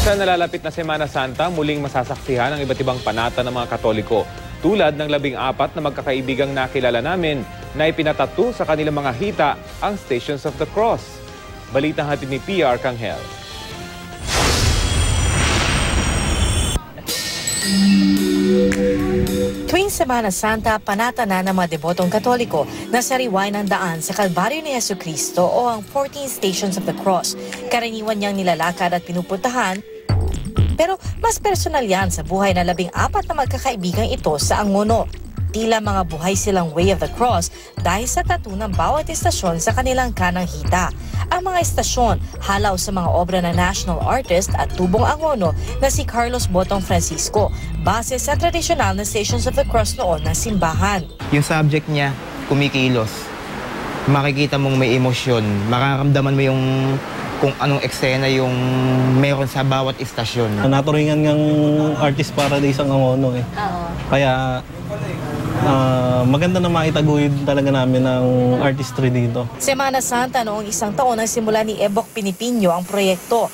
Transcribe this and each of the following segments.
Sa nalalapit na Semana Santa, muling masasaksihan ang iba't ibang panata ng mga Katoliko. Tulad ng labing apat na magkakaibigang nakilala namin na ipinatatu sa kanilang mga hita ang Stations of the Cross. Balitang hatid ni PR Kanghel. Tuwing Semana Santa, panata na ng mga debotong katoliko na sariway ng daan sa Kalbaryo ni Yesu Cristo o ang 14 Stations of the Cross. Karaniwan niyang nilalakad at pinupuntahan pero mas personal yan sa buhay na labing apat na magkakaibigan ito sa Angono. Tila mga buhay silang Way of the Cross dahil sa tattoo ng bawat istasyon sa kanilang kanang hita. Ang mga istasyon halaw sa mga obra ng national artist at tubong Angono na si Carlos Botong Francisco base sa tradisyonal na Stations of the Cross noon ng simbahan. yung subject niya kumikilos. Makikita mong may emosyon, makakamdaman mo yung kung anong eksena yung meron sa bawat istasyon. Naturingan ng artist paradise ang Angono eh. Kaya ah, maganda na maitaguyod talaga namin ang artistry dito. Semana Santa noong isang taon ang simula ni Ebok Pinipinyo ang proyekto.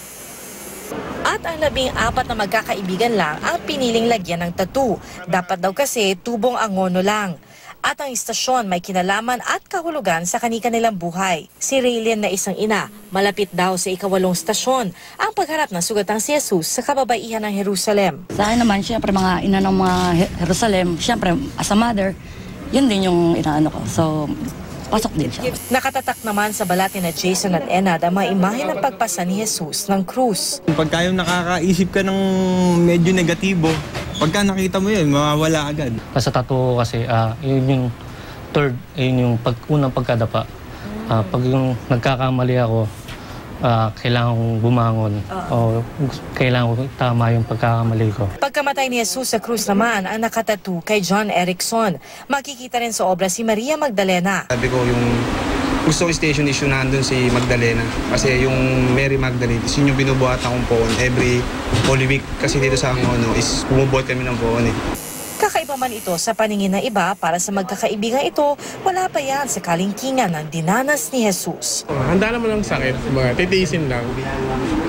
At ang labing apat na magkakaibigan lang ang piniling lagyan ng tattoo. Dapat daw kasi tubong angono lang. At ang istasyon may kinalaman at kahulugan sa kani-kanilang buhay. Si Raylin na isang ina, malapit daw sa ikawalong stasyon ang pagharap ng sugatang si Jesus sa kababaihan ng Jerusalem. Sa akin naman, syempre mga ina ng mga Jerusalem, syempre as a mother, yun din yung inaano ko. So, pasok din siya. Nakatatak naman sa balati na Jason at Enad ang mga imahe ng pagpasa ni Jesus ng krus. Pagka yung nakakaisip ka ng medyo negatibo, pagka nakita mo yun, mawawala agad. Sa tattoo kasi, ah, yun yung third, yun yung pag, unang pagkadapa. Ah, pag yung nagkakamali ako, ah, kailangan kong bumangon. O kailangan ko tama yung pagkakamali ko. Pagkamatay ni Jesus sa krus naman ang nakatatu kay John Erickson. Makikita rin sa obra si Maria Magdalena. Sabi ko yung gusto ko station issue nandun si Magdalena. Kasi yung Mary Magdalene, is yun yung binubuhat akong poon every Holy Week. Kasi dito sa Angono is bumubuhat kami ng poon eh. Kakaiba man ito sa paningin ng iba para sa magkakaibigan ito, wala pa yan sa kalingkingan ng dinanas ni Jesus. Handa naman ang sakit, mga titiisin lang.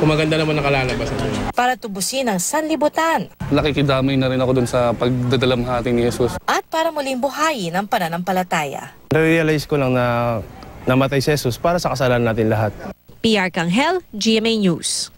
Kung maganda naman nakalalabasan nila. Para tubusin ang sanlibutan nakikidamay na rin ako dun sa pagdadalamhati ni Jesus. at para muling buhayin ang pananampalataya. Na-realize ko lang na namatay si Jesus para sa kasalanan natin lahat. PR Kanghel, GMA News.